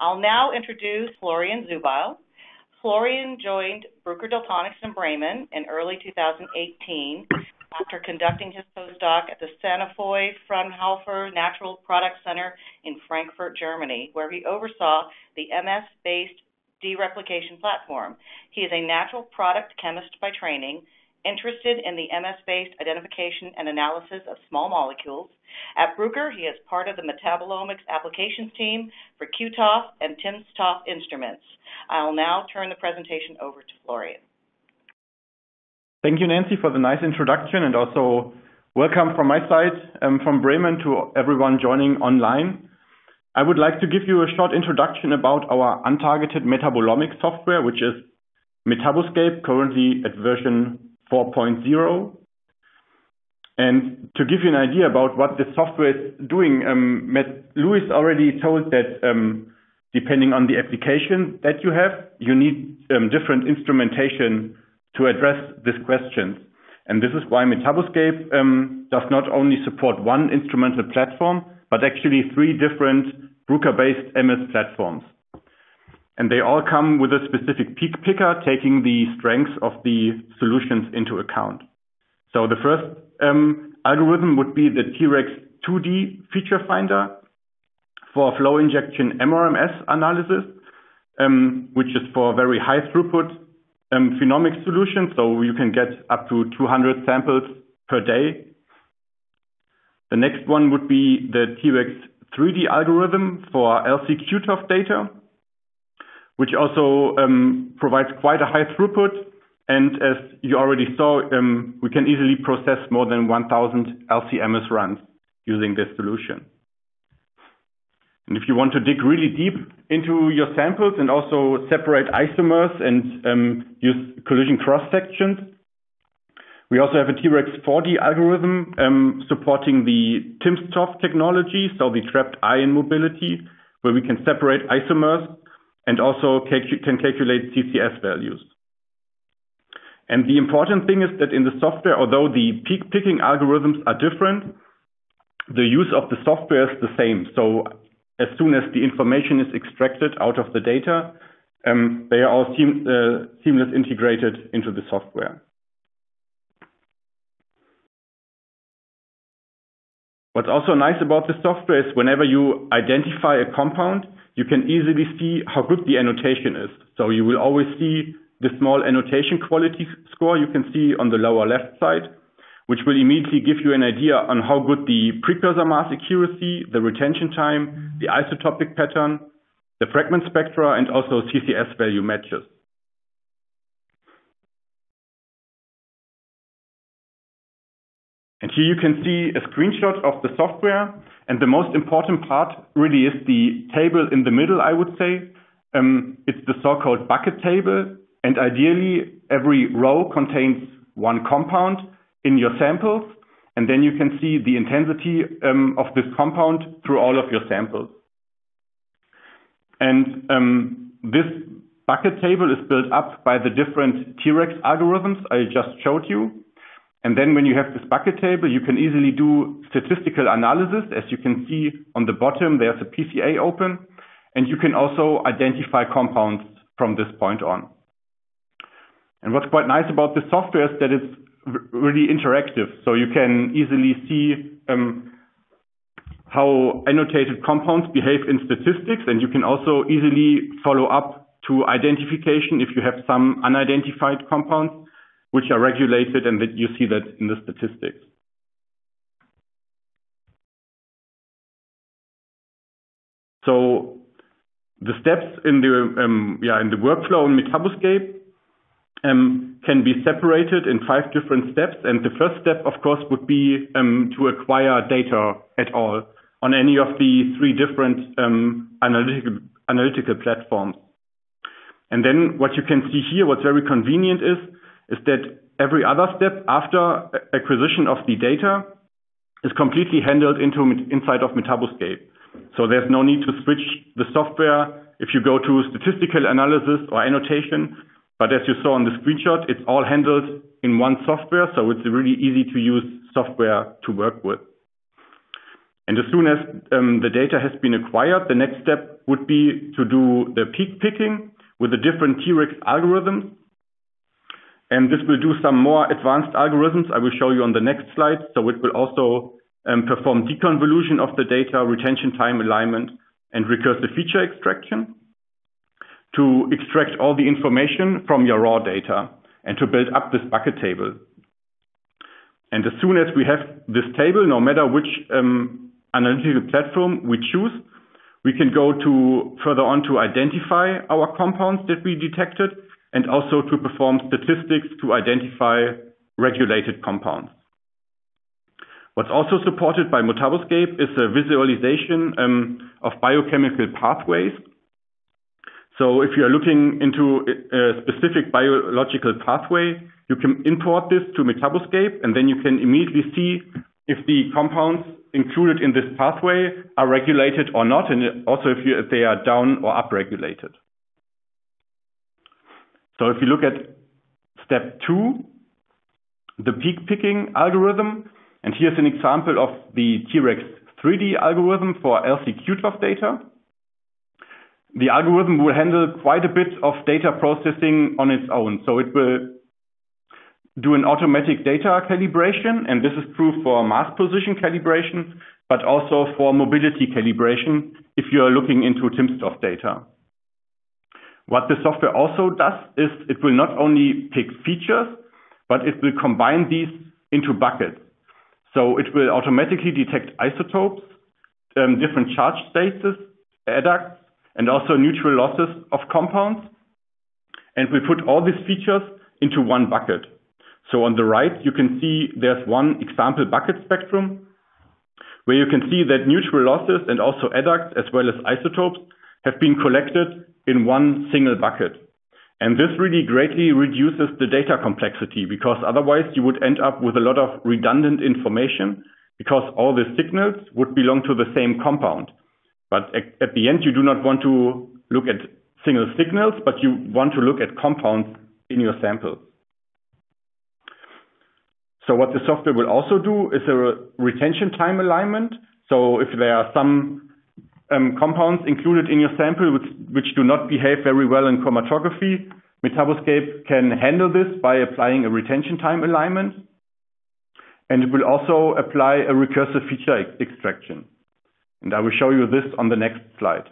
I'll now introduce Florian Zubeil. Florian joined Bruker Daltonics in Bremen in early 2018 after conducting his postdoc at the Sanofi Fraunhofer Natural Products Center in Frankfurt, Germany, where he oversaw the MS-based dereplication platform. He is a natural product chemist by training, interested in the MS-based identification and analysis of small molecules. At Bruker, he is part of the metabolomics applications team for Q-TOF and timsTOF instruments. I'll now turn the presentation over to Florian. Thank you, Nancy, for the nice introduction, and also welcome from my side, um, from Bremen to everyone joining online. I would like to give you a short introduction about our untargeted metabolomics software, which is Metaboscape, currently at version 4.0. To give you an idea about what the software is doing, um, Matt Louis already told that, um, depending on the application that you have, you need um, different instrumentation to address these questions. And this is why Metaboscape does not only support one instrumental platform, but actually three different Bruker-based MS platforms. And they all come with a specific peak picker, taking the strengths of the solutions into account. So the first um, algorithm would be the T-REX 2D feature finder for flow injection MRMS analysis, um, which is for very high throughput phenomics solutions, so you can get up to 200 samples per day. The next one would be the T-REX 3D algorithm for LC/Q-TOF data, which also um, provides quite a high throughput. And as you already saw, um, we can easily process more than 1,000 LC-MS runs using this solution. And if you want to dig really deep into your samples and also separate isomers and um, use collision cross-sections, we also have a T-REX 4D algorithm supporting the timsTOF technology, so the trapped ion mobility, where we can separate isomers and also can calculate CCS values. And the important thing is that in the software, although the peak picking algorithms are different, the use of the software is the same. So as soon as the information is extracted out of the data, um, they are all uh, seamless integrated into the software. What's also nice about the software is whenever you identify a compound, you can easily see how good the annotation is. So you will always see the small annotation quality score you can see on the lower left side, which will immediately give you an idea on how good the precursor mass accuracy, the retention time, the isotopic pattern, the fragment spectra, and also CCS value matches. Here you can see a screenshot of the software, and the most important part really is the table in the middle, I would say. It's the so-called bucket table, and ideally, every row contains one compound in your samples, and then you can see the intensity of this compound through all of your samples. And um this bucket table is built up by the different T-REX algorithms I just showed you. And then when you have this bucket table, you can easily do statistical analysis. As you can see on the bottom, there's a PCA open, and you can also identify compounds from this point on. And what's quite nice about this software is that it's really interactive, so you can easily see um, how annotated compounds behave in statistics, and you can also easily follow up to identification if you have some unidentified compounds which are regulated, and that you see that in the statistics. So the steps in the um, yeah, in the workflow in Metaboscape um, can be separated in five different steps. And the first step, of course, would be um, to acquire data at all on any of the three different analytical analytical platforms. And then what you can see here, what's very convenient is that every other step after acquisition of the data is completely handled into inside of Metaboscape. So there's no need to switch the software if you go to statistical analysis or annotation. But as you saw on the screenshot, it's all handled in one software, so it's a really easy to use software to work with. And as soon as um, the data has been acquired, the next step would be to do the peak picking with the different T-Rex algorithms. And this will do some more advanced algorithms I will show you on the next slide. So it will also um, perform deconvolution of the data, retention time alignment, and recursive feature extraction to extract all the information from your raw data and to build up this bucket table. And as soon as we have this table, no matter which um, analytical platform we choose, we can go to further on to identify our compounds that we detected and also to perform statistics to identify regulated compounds. What's also supported by MetaboScape is a visualization um, of biochemical pathways. So if you are looking into a specific biological pathway, you can import this to MetaboScape, and then you can immediately see if the compounds included in this pathway are regulated or not, and also if they are down or upregulated. So if you look at step two, the peak picking algorithm, and here's an example of the T-Rex 3D algorithm for LC-Q-TOF data. The algorithm will handle quite a bit of data processing on its own. So it will do an automatic data calibration, and this is true for mass position calibration, but also for mobility calibration if you are looking into timsTOF data. What the software also does is it will not only pick features, but it will combine these into buckets. So it will automatically detect isotopes, um, different charge states, adducts, and also neutral losses of compounds. And we put all these features into one bucket. So on the right, you can see there's one example bucket spectrum, where you can see that neutral losses and also adducts, as well as isotopes, have been collected in one single bucket. And this really greatly reduces the data complexity, because otherwise you would end up with a lot of redundant information because all the signals would belong to the same compound. But at the end, you do not want to look at single signals, but you want to look at compounds in your sample. So, what the software will also do is a retention time alignment. So if there are some Um, compounds included in your sample which do not behave very well in chromatography, MetaboScape can handle this by applying a retention time alignment, and it will also apply a recursive feature extraction. And I will show you this on the next slide.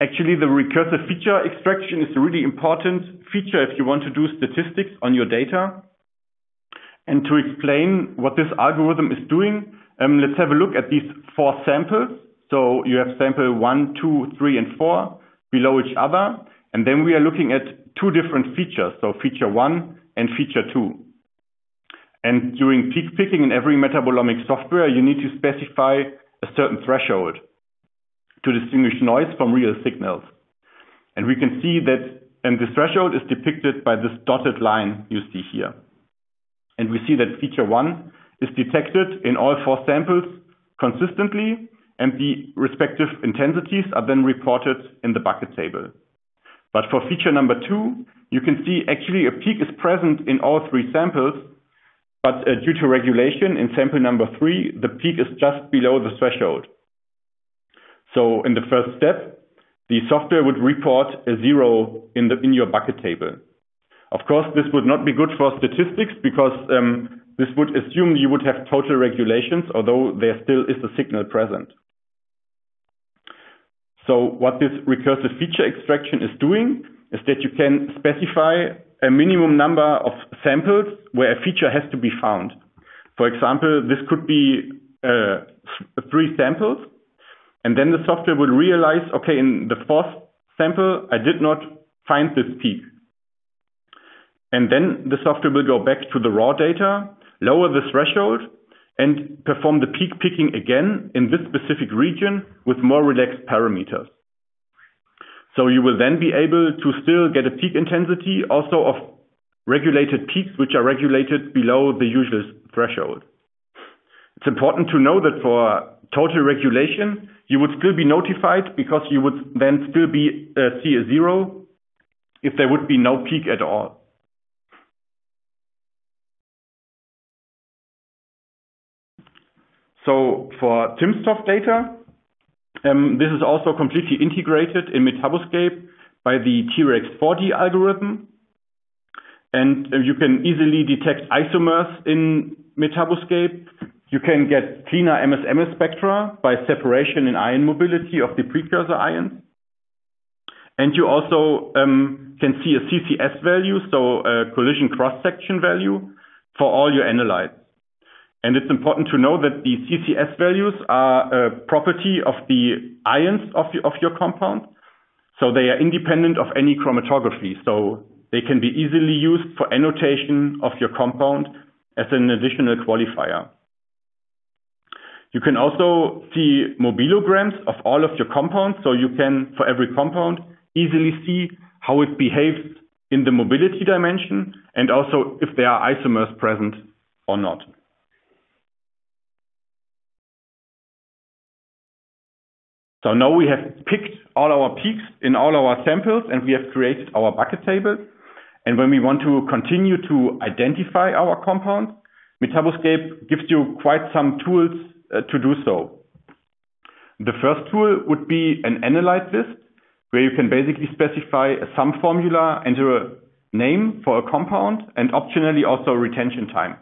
Actually, the recursive feature extraction is a really important feature if you want to do statistics on your data. And to explain what this algorithm is doing, um, let's have a look at these four samples. So you have sample one, two, three, and four below each other. And then we are looking at two different features, so feature one and feature two. And During peak picking in every metabolomic software, you need to specify a certain threshold to distinguish noise from real signals. And we can see that and the threshold is depicted by this dotted line you see here. And we see that feature one is detected in all four samples consistently, and the respective intensities are then reported in the bucket table. But for feature number two, you can see actually a peak is present in all three samples, but uh, due to regulation in sample number three, the peak is just below the threshold. So in the first step, the software would report a zero in your bucket table. Of course, this would not be good for statistics because um, this would assume you would have total regulations, although there still is a signal present. So what this recursive feature extraction is doing is that you can specify a minimum number of samples where a feature has to be found. For example, this could be three samples, and then the software will realize, okay, in the fourth sample, I did not find this peak. And then the software will go back to the raw data, lower the threshold, and perform the peak picking again in this specific region with more relaxed parameters. So you will then be able to still get a peak intensity also of regulated peaks, which are regulated below the usual threshold. It's important to know that for total regulation, you would still be notified because you would then still be, uh, see a zero if there would be no peak at all. So for timsTOF data, um, this is also completely integrated in MetaboScape by the TREX 4D algorithm. And uh, you can easily detect isomers in MetaboScape. You can get cleaner MS/MS spectra by separation in ion mobility of the precursor ions. And you also um, can see a CCS value, so a collision cross-section value for all your analytes. And it's important to know that the CCS values are a property of the ions of your compound, so they are independent of any chromatography. So they can be easily used for annotation of your compound as an additional qualifier. You can also see mobilograms of all of your compounds, so you can, for every compound, easily see how it behaves in the mobility dimension and also if there are isomers present or not. So now we have picked all our peaks in all our samples, and we have created our bucket table. And when we want to continue to identify our compounds, MetaboScape gives you quite some tools uh, to do so. The first tool would be an analyte list, where you can basically specify a sum formula and a name for a compound and optionally also retention time.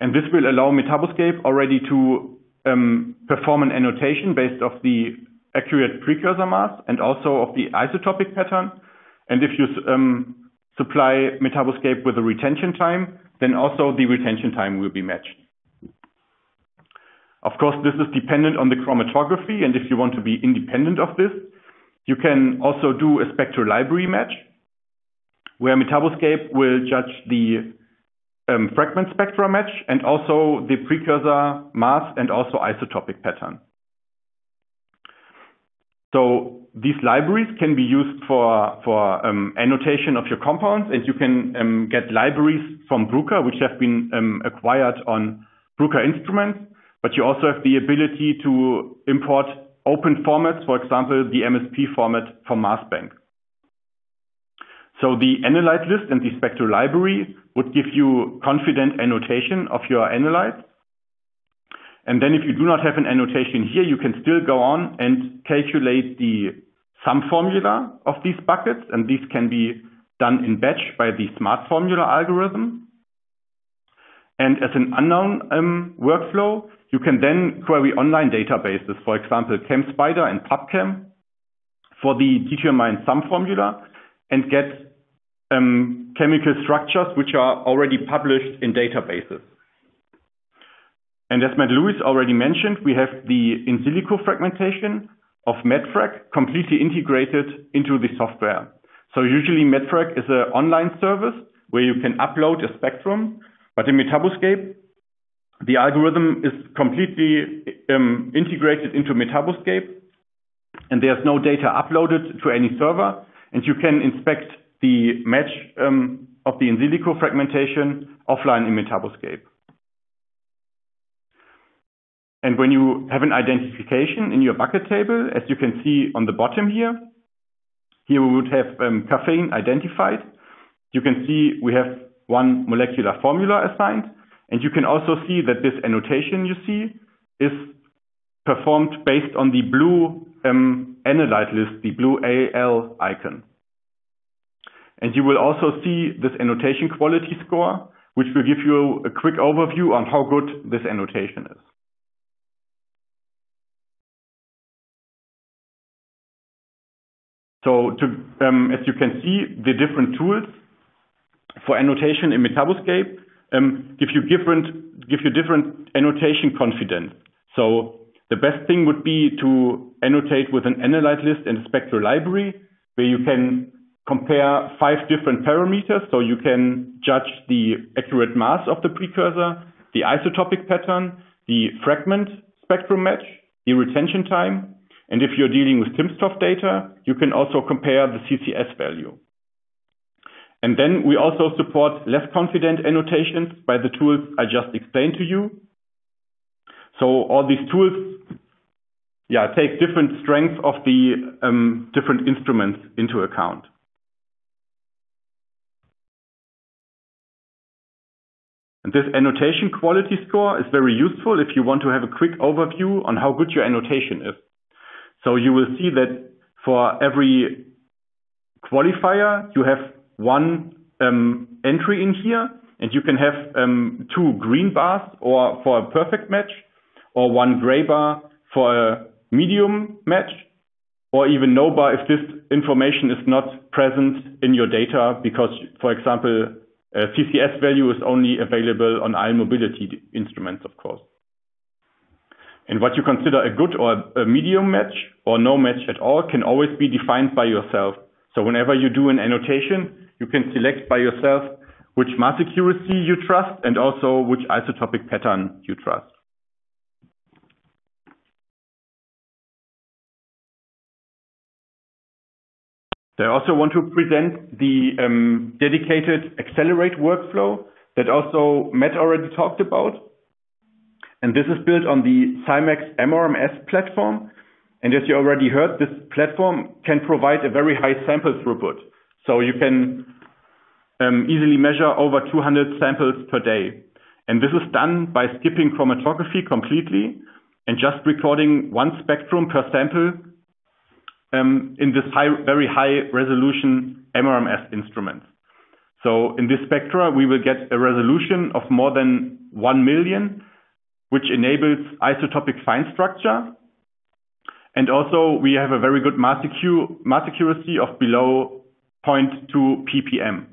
And this will allow MetaboScape already to Um, perform an annotation based off the accurate precursor mass and also of the isotopic pattern. And if you um, supply MetaboScape with a retention time, then also the retention time will be matched. Of course, this is dependent on the chromatography, and if you want to be independent of this, you can also do a spectral library match, where MetaboScape will judge the fragment spectra match and also the precursor mass and also isotopic pattern. So these libraries can be used for for um annotation of your compounds, and you can um, get libraries from Bruker, which have been um, acquired on Bruker Instruments. But you also have the ability to import open formats, for example, the MSP format from Mass Bank. The analyte list and the spectral library would give you confident annotation of your analytes. And then if you do not have an annotation here, you can still go on and calculate the sum formula of these buckets, and this can be done in batch by the smart formula algorithm. And as an unknown um, workflow, you can then query online databases, for example, ChemSpider and PubChem, for the determined sum formula and get Um, chemical structures which are already published in databases. And as Matt-Louis already mentioned, we have the in silico fragmentation of MetFrag completely integrated into the software. So usually MetFrag is an online service where you can upload a spectrum, but in MetaboScape, the algorithm is completely um, integrated into MetaboScape, and there's no data uploaded to any server, and you can inspect the match of the in silico fragmentation offline in MetaboScape. When you have an identification in your bucket table, as you can see on the bottom here here we would have um, caffeine identified. You can see we have one molecular formula assigned, and you can also see that this annotation you see is performed based on the blue um, analyte list, the blue AL icon. And you will also see this annotation quality score, which will give you a quick overview on how good this annotation is. So, um, as you can see, the different tools for annotation in MetaboScape um, give you different annotation confidence. So the best thing would be to annotate with an analyte list and a spectral library, where you can compare five different parameters. So you can judge the accurate mass of the precursor, the isotopic pattern, the fragment spectrum match, the retention time, and if you're dealing with timsTOF data, you can also compare the CCS value. And then we also support less confident annotations by the tools I just explained to you. So all these tools yeah, take different strengths of the um, different instruments into account. This annotation quality score is very useful if you want to have a quick overview on how good your annotation is. So you will see that for every qualifier, you have one um, entry in here, and you can have um, two green bars or for a perfect match, or one gray bar for a medium match, or even no bar if this information is not present in your data because, for example, Uh, CCS value is only available on Ion Mobility instruments, of course. And what you consider a good or a medium match or no match at all can always be defined by yourself. So whenever you do an annotation, you can select by yourself which mass accuracy you trust and also which isotopic pattern you trust. I also want to present the um, dedicated Accelerate workflow that also Matt already talked about. And this is built on the SciMax MRMS platform. And as you already heard, this platform can provide a very high sample throughput. So you can um, easily measure over 200 samples per day. And this is done by skipping chromatography completely and just recording one spectrum per sample Um, in this very high resolution MRMS instruments. So in this spectra, we will get a resolution of more than 1 million, which enables isotopic fine structure. And also we have a very good mass accuracy of below 0.2 ppm.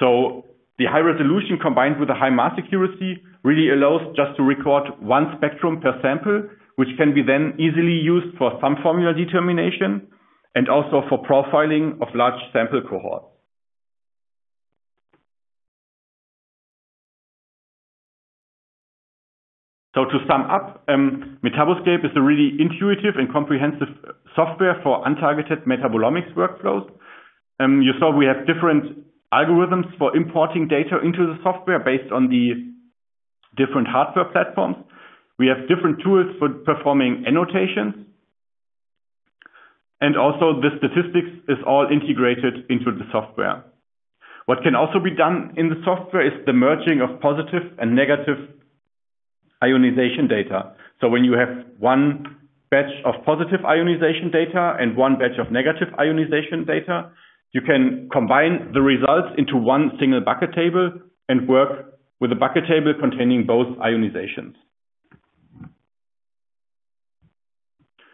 So the high resolution combined with the high mass accuracy really allows just to record one spectrum per sample, which can be then easily used for sum formula determination and also for profiling of large sample cohorts. So to sum up, um, Metaboscape is a really intuitive and comprehensive software for untargeted metabolomics workflows. Um, you saw we have different algorithms for importing data into the software based on the different hardware platforms. We have different tools for performing annotations. And also the statistics is all integrated into the software. What can also be done in the software is the merging of positive and negative ionization data. So when you have one batch of positive ionization data and one batch of negative ionization data, you can combine the results into one single bucket table and work with a bucket table containing both ionizations.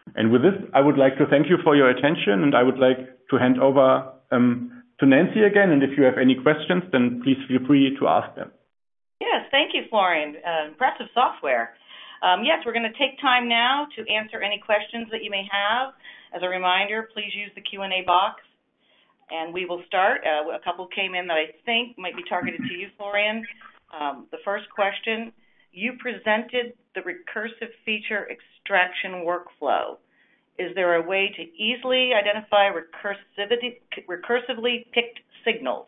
And with this, I would like to thank you for your attention, and I would like to hand over um, to Nancy again. And if you have any questions, then please feel free to ask them. Yes, thank you, Florian. Uh, impressive software. Um, yes, we're going to take time now to answer any questions that you may have. As a reminder, please use the Q&A box, and we will start. Uh, a couple came in that I think might be targeted to you, Florian. Um, the first question, you presented the recursive feature extraction workflow. Is there a way to easily identify recursively picked signals?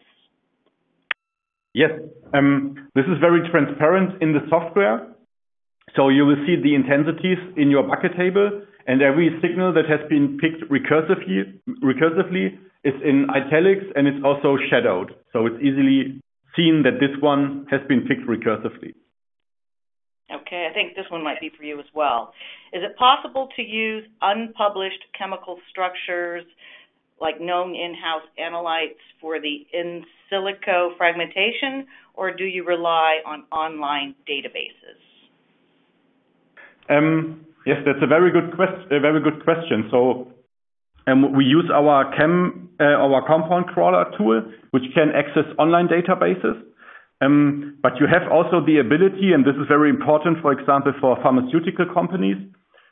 Yes, um, this is very transparent in the software. So you will see the intensities in your bucket table, and every signal that has been picked recursively, recursively is in italics and it's also shadowed. So it's easily seen that this one has been picked recursively. Okay, I think this one might be for you as well. Is it possible to use unpublished chemical structures like known in-house analytes for the in silico fragmentation, or do you rely on online databases? Um, yes, that's a very good, a very good question. So um, we use our chem, uh, our compound crawler tool, which can access online databases. Um, but you have also the ability, and this is very important, for example, for pharmaceutical companies,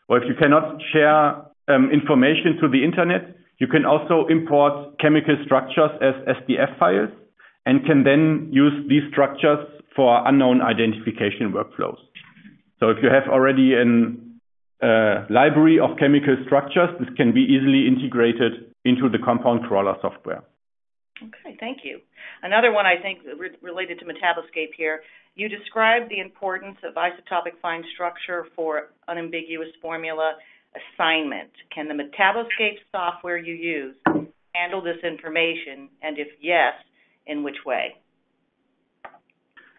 or if you cannot share um, information to the internet, you can also import chemical structures as SDF files and can then use these structures for unknown identification workflows. So if you have already a uh, library of chemical structures, this can be easily integrated into the compound crawler software. Okay, thank you. Another one I think re- related to Metaboscape here. You described the importance of isotopic fine structure for unambiguous formula assignment. Can the Metaboscape software you use handle this information, and if yes, in which way?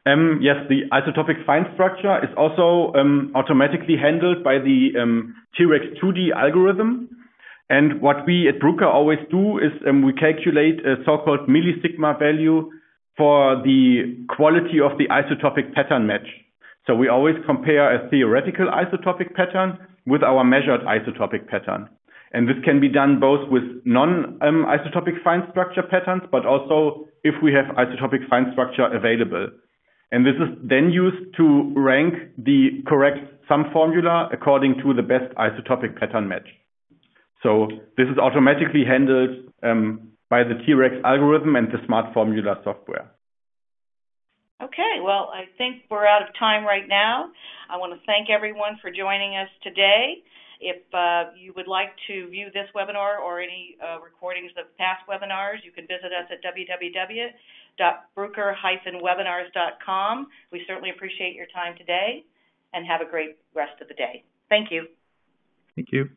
Um, yes, the isotopic fine structure is also um, automatically handled by the um, T-REX 2D algorithm. And what we at Bruker always do is um, we calculate a so-called millisigma value for the quality of the isotopic pattern match. So we always compare a theoretical isotopic pattern with our measured isotopic pattern. And this can be done both with non-isotopic um, fine structure patterns, but also if we have isotopic fine structure available. And this is then used to rank the correct sum formula according to the best isotopic pattern match. So this is automatically handled um, by the T-REX algorithm and the smart formula software. Okay, well, I think we're out of time right now. I want to thank everyone for joining us today. If uh, you would like to view this webinar or any uh, recordings of past webinars, you can visit us at www.bruker-webinars.com. We certainly appreciate your time today and have a great rest of the day. Thank you. Thank you.